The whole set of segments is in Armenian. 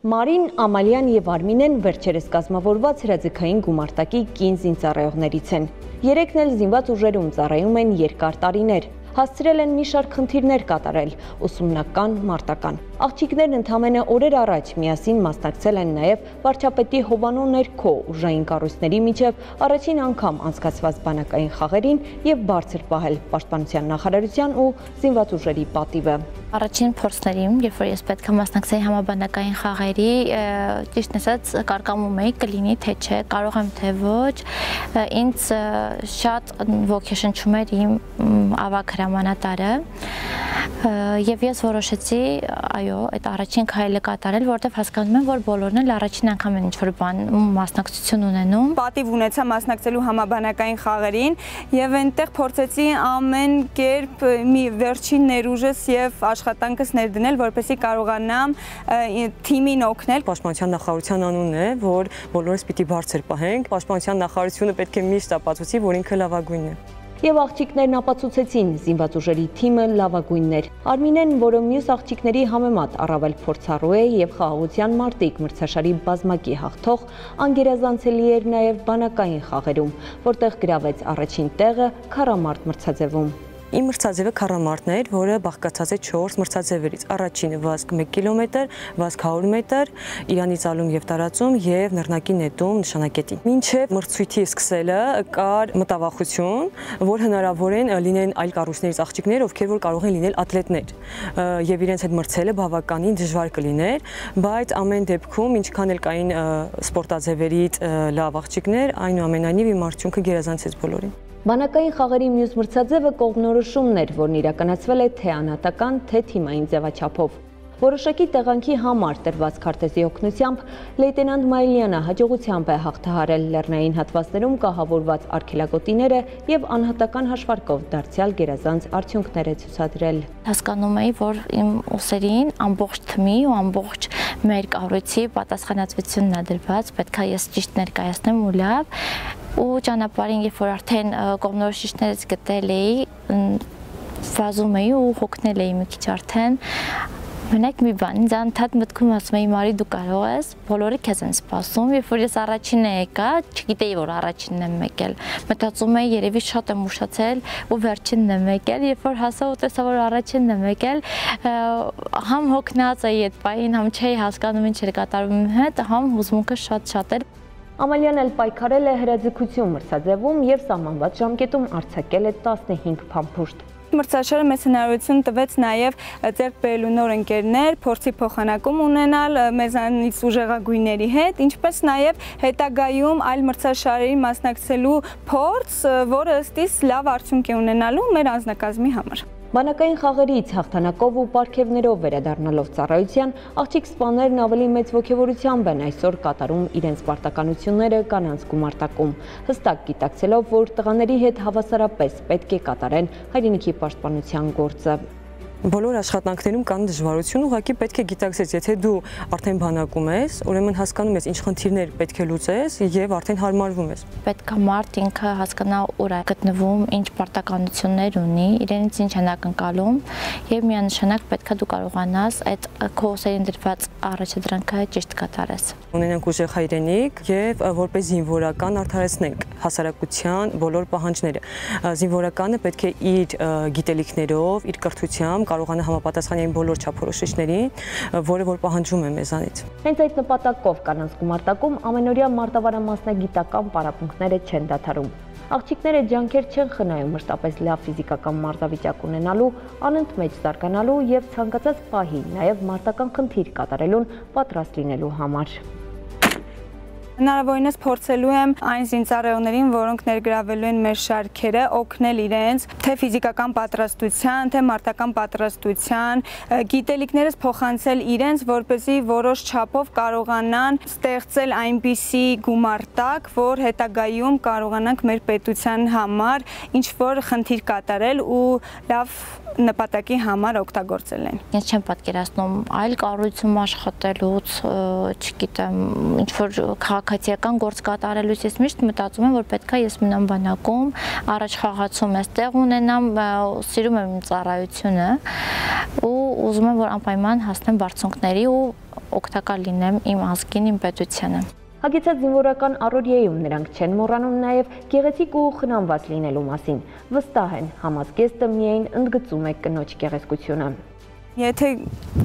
Մարին, Ամալյան եւ Արմինեն վերջերս կազմավորված հրաձգային գումարտակի կին զինծառայողներից են։ Երեքն էլ զինված ուժերում ծառայում են երկար տարիներ հասցրել են մի շարք խնդիրներ կատարել, ուսումնական, մարտական։ Աղջիկներն ընդամենը օրեր առաջ միասին մասնակցել են նաև վարչապետի Հովանո ներքո ուժային կառույցների միջև առաջին անգամ անցկացված բանակային խաղերին եւ բարձր պահել պաշտպանության նախարարության ու զինված ուժերի պատիվը առաջին փորձներիմ, երբ որ ես պետք է մասնակցեի համաբանակային խաղերի, ճիշտ ասած կարկամում էի կլինի թե չէ, կարող եմ թե ոչ։ Ինձ շատ ոգեշնչում էր իմ ավակ հրամանատարը եւ ես որոշեցի, այո, այդ առաջին քայլը կատարել, որովհետեւ հասկանում եմ, որ բոլորն էլ առաջին անգամ են ինչ-որ բան մասնակցություն ունենում։ Պատիվ ունեցա մասնակցելու համաբանակային խաղերին եւ այնտեղ փորձեցի ամեն կերպ մի վերջին ներուժս եւ աշխատանքս ներդնել, որպեսզի կարողանամ թիմին օգնել։ Պաշտպանության նախարարության անունն է, որ բոլորս պիտի բարձր պահենք։ Պաշտպանության նախարարությունը պետք է միշտ ապացուցի, որ ինքը լավագույնն է եւ աղջիկներն ապացուցեցին զինված ուժերի թիմը լավագույններ։ Արմինեն, որը մյուս աղջիկների համեմատ առավել փորձառու է եւ խաղաղության մարտիկ մրցաշարի բազմակի հաղթող, անգերազանցելի էր նաեւ բանակային խաղերում, որտեղ գրավեց առաջին տեղը քարամարտ մրցաձևում։ Իմ մրցաձևը քառամարտն էր, որը բաղկացած է 4 մրցաձևերից։ Առաջինը վազք 1 կիլոմետր, վազք 100 մետր, Իրանից ալում եւ տարածում եւ նռնակի նետում նշանակետին։ Մինչեւ մրցույթի սկսելը կար մտավախություն, որ հնարավոր են լինեն այլ կառույցներից աղջիկներ, ովքեր որ կարող են լինել ատլետներ եւ իրենց հետ մրցելը բավականին դժվար կլիներ, բայց ամեն դեպքում ինչքան էլ կային սպորտաձևերից լավ աղջիկներ, այնուամենայնիվ իմ արդյունքը գերազանցեց բոլորին։ Բանակային խաղերի մյուս մրցաձևը կողմնորոշումն էր, որն իրականացվել է թե անհատական, թե թիմային ձևաչափով։ Որոշակի տեղանքի համար տրված քարտեզի օգնությամբ լեյտենանտ Մայլյանը հաջողությամբ է հաղթահարել լեռնային հատվածներում կահավորված արգելագոտիները եւ անհատական հաշվարկով դարձյալ գերազանց արդյունքներ է ցուցադրել։ Հասկանում էի, որ իմ ուսերին ամբողջ թմի ու ամբողջ մեր կառույցի պատասխանատվությունն է դրված, պետքա ես ճիշտ ներկայացնեմ ու լավ ու ճանապարհին, երբ որ արդեն կողմնորոշիչներից գտել էի, վազում էի ու հոգնել էի մի քիչ արդեն Մենակ մի բան, ինձ անդադ մտքում ասում էի Մարի դու կարող ես, բոլորը քեզ են սպասում, երբ որ ես առաջինն եկա, չգիտեի որ առաջինն եմ եկել։ Մտածում էի երևի շատ եմ ուշացել ու վերջինն եմ եկել, երբ որ հասա ու տեսա որ առաջինն եմ եկել, համ հոգնած էի այդ պահին, համ չէի հասկանում ինչ էր կատարվում հետ, համ հուզմունքը շատ-շատ էր։ Ամանյան էլ պայքարել է հրաձգություն մրցաձևում եւ սահմանված ժամկետում արձակել է 15 փամփուշտ։ Մրցաշարը մեծ հնարավորություն տվեց նաև ձեռք բերելու նոր ընկերներ, փորձի փոխանակում ունենալ մեզանից ուժեղագույնների հետ, ինչպես նաև հետագայում այլ մրցաշարերի մասնակցելու փորձ, որը ըստիս լավ արդյունք է ունենալու մեր անձնակազմի համար։ Բանակային խաղերից հաղթանակով ու պարգևներով վերադառնալով ծառայության, աղջիկ սպաներն ավելի մեծ ոգևորությամբ են այսօր կատարում իրենց պարտականությունները կանանց գումարտակում, հստակ գիտակցելով, որ տղաների հետ հավասարապես պետք է կատարեն հայրենիքի պաշտպանության գործը բոլոր աշխատանքներում կան դժվարություն, ուղղակի պետք է գիտակցես, եթե դու արդեն բանակում ես, ուրեմն հասկանում ես ինչ խնդիրներ պետք է լուծես եւ արդեն հարմարվում ես։ Պետք է մարդ ինքը հասկանա ուր է գտնվում, ինչ պարտականություններ ունի, իրենից ինչ են ակնկալում եւ միանշանակ պետք է դու կարողանաս այդ քո ուսերին դրված առաջադրանքը ճիշտ կատարես։ Ունենանք ուժեղ հայրենիք եւ որպես զինվորական արդարացնենք հասարակության բոլոր պահանջները։ Զինվորականը պետք է իր գիտելիքներով, իր կրթությամբ կարողանա համապատասխանել այն բոլոր չափորոշիչներին, որը որ պահանջում է մեզանից։ Հենց այդ նպատակով կանանց գումարտակում ամենօրյա մարտավարամասնագիտական պարապմունքները չեն դադարում։ Աղջիկները ջանքեր չեն խնայում մշտապես լավ ֆիզիկական մարզավիճակ ունենալու, անընդմեջ զարգանալու եւ ցանկացած պահի նաեւ մարտական խնդիր կատարելուն պատրաստ լինելու համար։ Հնարավորինս փորձելու եմ այն զինծառայողներին, որոնք ներգրավելու են մեր շարքերը, օգնել իրենց թե ֆիզիկական պատրաստության, թե մարտական պատրաստության, գիտելիքներս փոխանցել իրենց, որպեսզի որոշ չափով կարողանան ստեղծել այնպիսի գումարտակ, որ հետագայում կարողանանք մեր պետության համար ինչ որ խնդիր կատարել ու լավ նպատակի համար օգտագործել են։ Ես չեմ պատկերացնում այլ կառույցում աշխատելուց, չգիտեմ, ինչ որ քաղաքացիական գործ կատարելուց ես միշտ մտածում եմ, որ պետքա ես մնամ բանակում, առաջ խաղացում ես տեղ ունենամ, սիրում եմ իմ ծառայությունը ու ուզում եմ որ անպայման հասնեմ բարձունքների ու օգտակար լինեմ իմ ազգին, իմ պետությանը։ Հագեցած զինվորական առօրյայում նրանք չեն մոռանում նաև գեղեցիկ ու խնամված լինելու մասին։ Վստահ են, համազգեստը միայն ընդգծում է կնոջ գեղեցկությունը։ Եթե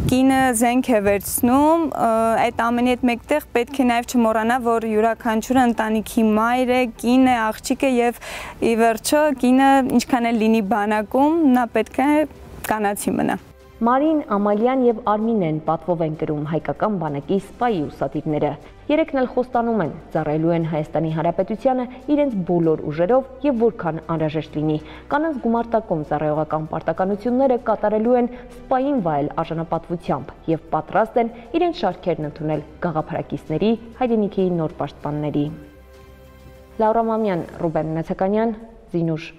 կինը զենք է վերցնում, այդ ամենի հետ մեկտեղ պետք է նաև չմոռանա, որ յուրաքանչյուրը ընտանիքի մայր է, կին է, աղջիկ է եւ ի վերջո կինը ինչքան էլ լինի բանակում, նա պետք է կանացի մնա։ Մարին, Ամալյան եւ Արմինեն պատվով են գրում հայկական բանակի սպայի ուսատիրները։ Երեքն էլ խոստանում են, ծառայելու են Հայաստանի Հանրապետությանը իրենց բոլոր ուժերով եւ որքան անհրաժեշտ լինի։ Կանանց գումարտակում ծառայողական պարտականությունները կատարելու են սպային վայել արժանապատվությամբ եւ պատրաստ են իրենց շարքերն ընդունել գաղափարակիցների հայրենիքի նոր պաշտպանների։ Լաուրա Մամյան, Ռուբեն Նացականյան, Զինուշ